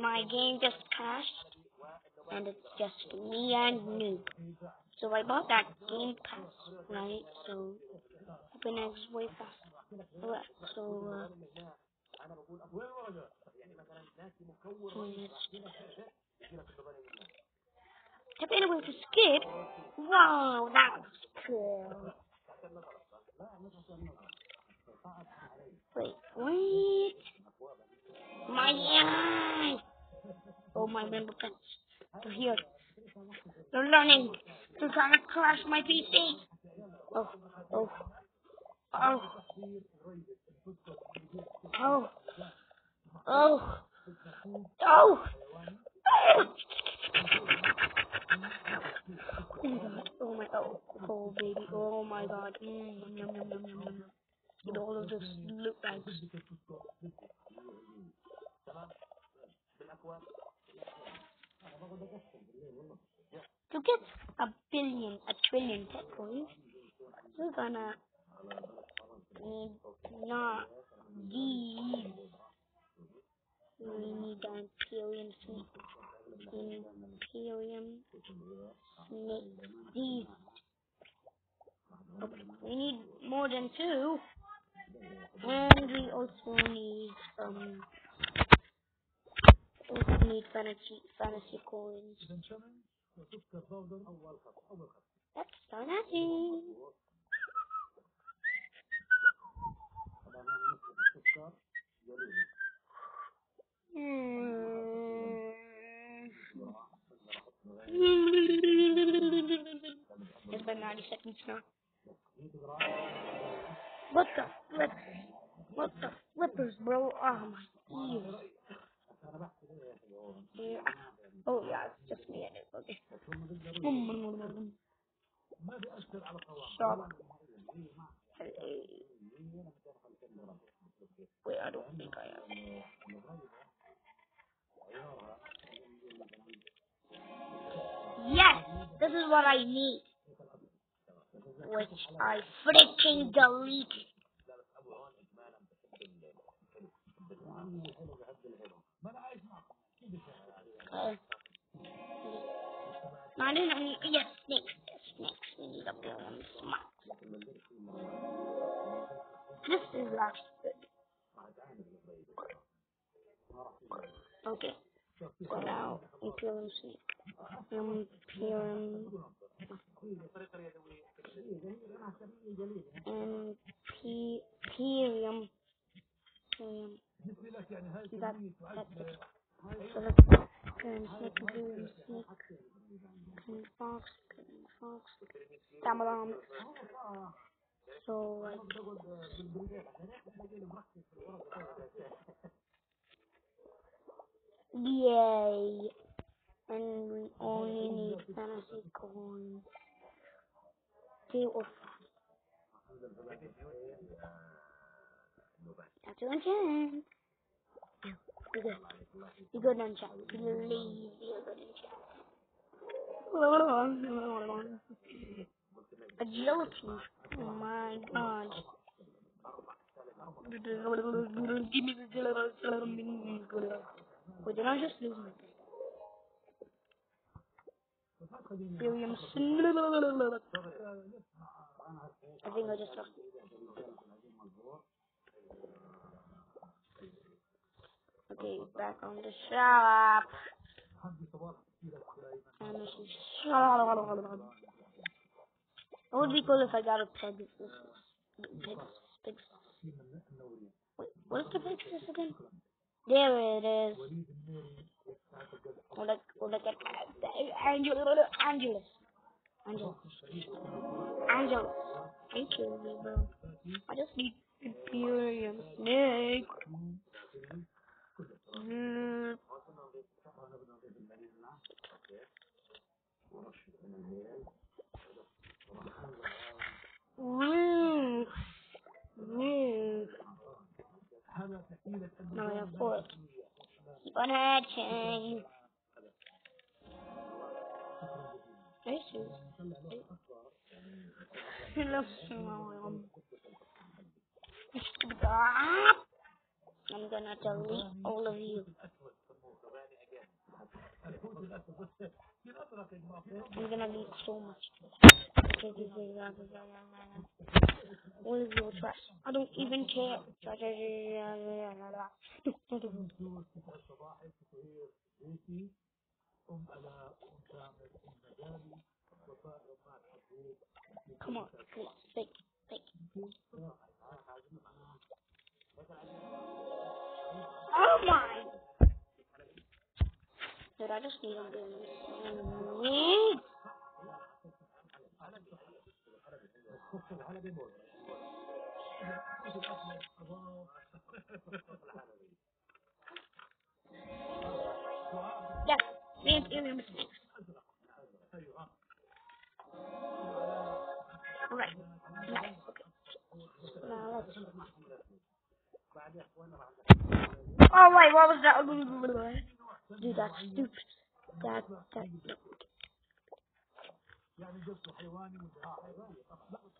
my game just crashed, and it's just me and Noob. So I bought that game pass, right? So open eggs way fast. So uh, Tap anyway to skid. Wow, that was cool. Wait, wait. My eye. Oh, my member pets. They're here. They're learning. They're trying to crash my PC. Oh, oh, oh, oh, oh, oh. Oh my oh, oh baby, oh my god. Mm, yum, yum, yum, yum, yum. With all of this loot bags. To get a billion, a trillion pet coins, we're gonna need not these. We need an Imperium snake. Imperium snake. These. Okay, we need more than two. And we also need um also need fantasy fantasy coins. Let's start hatching. It's been 90 seconds now. What the flip? What the flippers, bro? Oh my ears. Yeah. Oh yeah, it's just me and it. Okay. Stop. Wait, I don't think I am. Yes, this is what I need. Which I freaking deleted. Okay. No, I didn't yes, snakes, This is last good. Okay. So now, Imperium snake. Imperium. Imperium. Imperium. That, that's it. So let's go and snake, Imperium snake. King fox, King fox. Tamadam. So, like, Yay! And we only need fantasy coins. Two of That's your chance. You're good. You're good chat. Please, you're good in chat. Agility. My god. Give me the Wait, did I just lose my William I think I just lost Okay, back on the shop. And this is It would be cool if I got a Pegasus. Pegasus. Pegasus. Wait, what is the Pegasus again? There it is. Or like, or like Angel, Angelus. Angelus. Angelus. Thank you, bro. I just need Imperium Snake. Mm. Woo. Woo. No, I have four. Keep on hatching. Nice. He loves smiling. I'm gonna delete all of you gonna need so much. What is your trash? I don't even care. Come on, come on, think, think. Oh my! Dude, I just need them doing Yes, and alien mistakes. Alright, nice, okay. Now let's... Oh wait, what was that? Dude, that's stupid. That, that,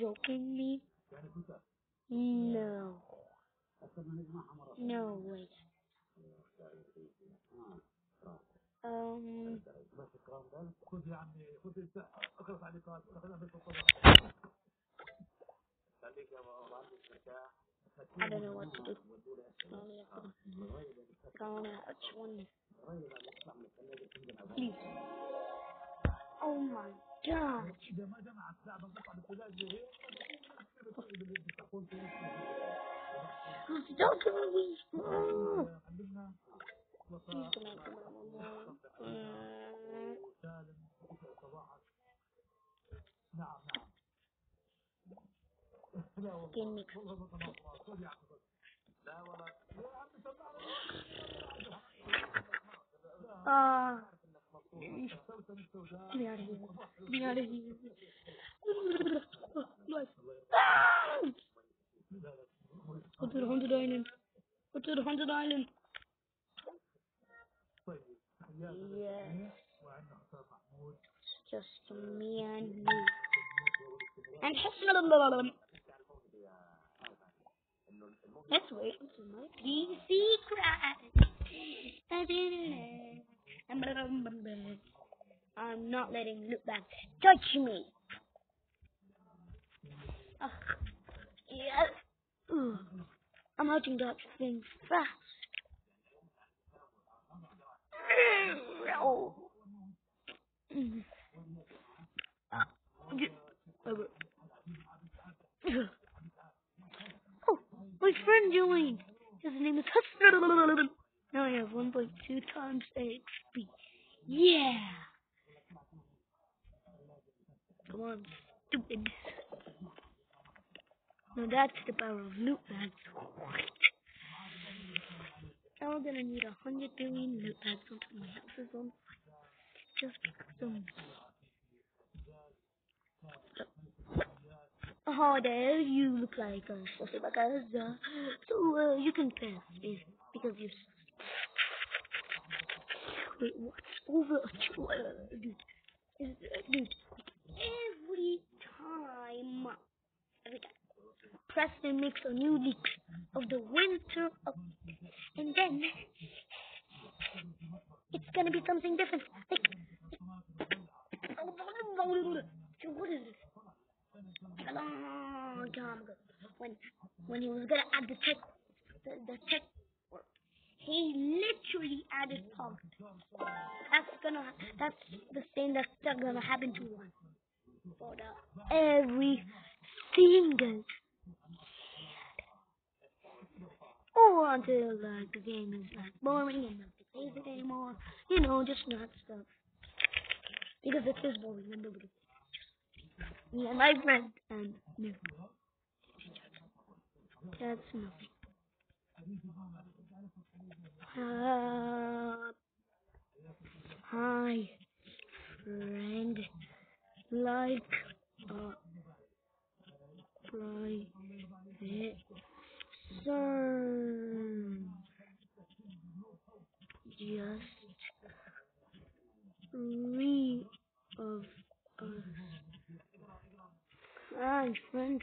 joking me? No. No, wait. Um, I don't know what to do. On which one. Please. Oh my god. Don't give me these. No. Please don't make them out of me. Skin mix. Ah. Uh, be out of here. Be out of here. Island. Go to the haunted island. Yes. Just me and you. And Let's wait until my PC crash. I'm not letting look back touch me. Uh, yes. Ugh. I'm hurting that thing fast. Oh. My friend joined. His name is Now I have 1.2 times XP. Yeah. Come on, stupid. Now that's the power of loot bags. Now we're gonna need a hundred billion loot bags until my house is on. Just because I'm Oh, there you look like a because uh, so uh, you can pass because you. Wait, what's over? Uh, dude, is, uh, dude, every time, every time, Preston makes a new leak of the winter, of, and then it's gonna be something different. Like, what is this? a long time ago when when he was gonna add the tech the, the tech world. He literally added punk. That's gonna that's the thing that's gonna happen to one. For the every single or until like the game is like boring and not basic anymore. You know, just not stuff. Because it is boring and nobody me and my friend and me. That's nothing. Uh, Hi, friend. Like a private serve. Just three of us. Hi, friend.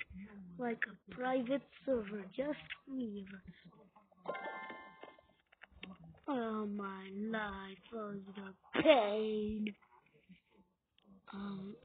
Like a private server. Just three of us. Oh, my life was a pain. Um.